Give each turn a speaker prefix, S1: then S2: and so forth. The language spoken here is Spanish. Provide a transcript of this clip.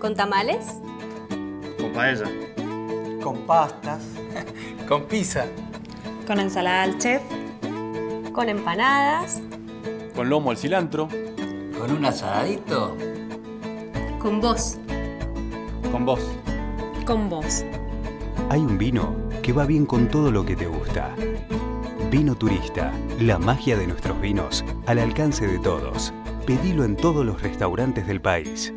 S1: ¿Con tamales?
S2: Con paella.
S3: Con pastas.
S4: Con pizza.
S5: Con ensalada al chef.
S1: Con empanadas.
S6: Con lomo al cilantro.
S7: Con un asadito.
S1: Con vos.
S6: Con vos.
S5: Con vos.
S8: Hay un vino que va bien con todo lo que te gusta. Vino Turista, la magia de nuestros vinos al alcance de todos. Pedilo en todos los restaurantes del país.